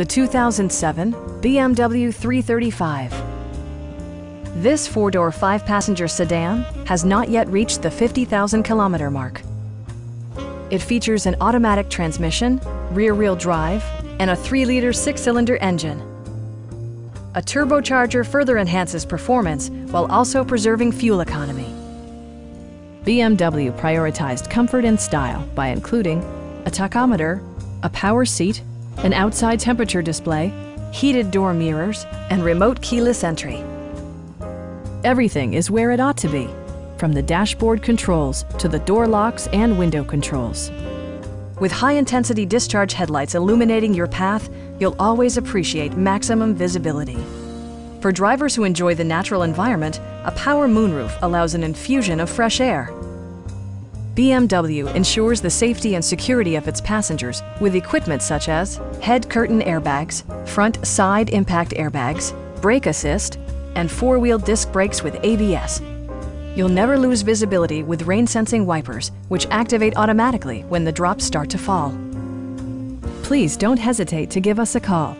the 2007 BMW 335. This four-door, five-passenger sedan has not yet reached the 50,000 kilometer mark. It features an automatic transmission, rear-wheel drive, and a 3-liter six-cylinder engine. A turbocharger further enhances performance while also preserving fuel economy. BMW prioritized comfort and style by including a tachometer, a power seat, an outside temperature display, heated door mirrors, and remote keyless entry. Everything is where it ought to be, from the dashboard controls to the door locks and window controls. With high-intensity discharge headlights illuminating your path, you'll always appreciate maximum visibility. For drivers who enjoy the natural environment, a power moonroof allows an infusion of fresh air. BMW ensures the safety and security of its passengers with equipment such as head curtain airbags, front side impact airbags, brake assist, and four-wheel disc brakes with ABS. You'll never lose visibility with rain-sensing wipers, which activate automatically when the drops start to fall. Please don't hesitate to give us a call